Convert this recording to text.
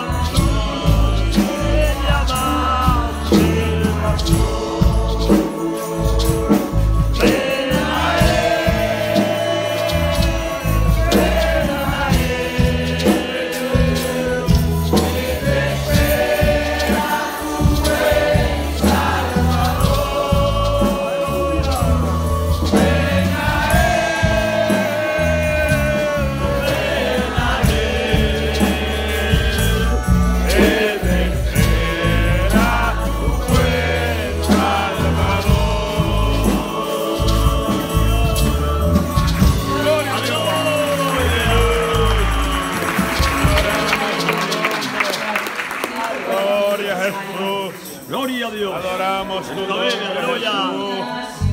love. Jesús. Gloria a Dios. Adoramos tu nombre, Jesús.